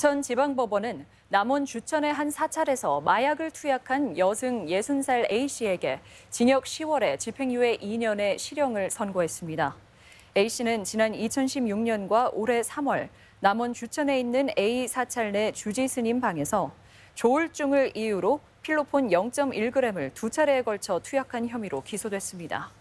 천 지방법원은 남원 주천의 한 사찰에서 마약을 투약한 여승 60살 A씨에게 징역 10월에 집행유예 2년의 실형을 선고했습니다. A씨는 지난 2016년과 올해 3월 남원 주천에 있는 A 사찰 내 주지 스님 방에서 조울증을 이유로 필로폰 0.1g을 두 차례에 걸쳐 투약한 혐의로 기소됐습니다.